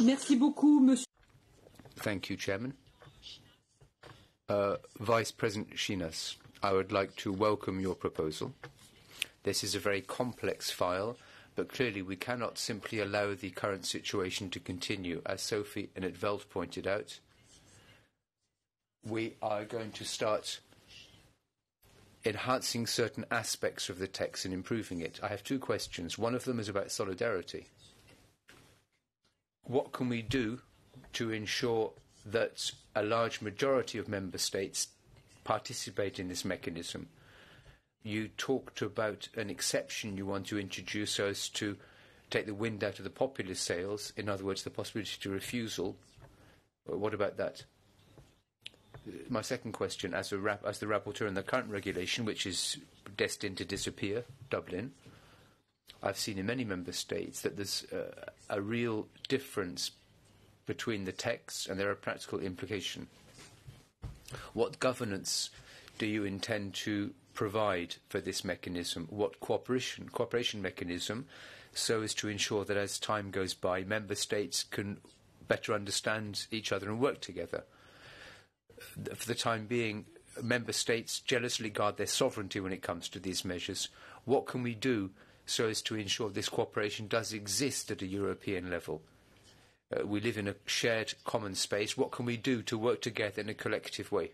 Merci beaucoup, monsieur. Thank you, Chairman. Uh, Vice President Schinas, I would like to welcome your proposal. This is a very complex file, but clearly we cannot simply allow the current situation to continue. As Sophie in 't Veld pointed out, we are going to start enhancing certain aspects of the text and improving it. I have two questions. One of them is about solidarity. What can we do to ensure that a large majority of member states participate in this mechanism? You talked about an exception you want to introduce so as to take the wind out of the populist sails, in other words, the possibility to refusal. What about that? my second question, as, rap, as the rapporteur in the current regulation, which is destined to disappear, Dublin, I've seen in many member states that there's uh, a real difference between the text and there are practical implications. What governance do you intend to provide for this mechanism? What cooperation cooperation mechanism so as to ensure that as time goes by, member states can better understand each other and work together? for the time being, member states jealously guard their sovereignty when it comes to these measures. What can we do so as to ensure this cooperation does exist at a European level? Uh, we live in a shared common space. What can we do to work together in a collective way?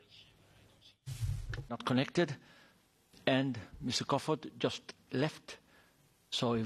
Not connected. And Mr. Cofford just left. So if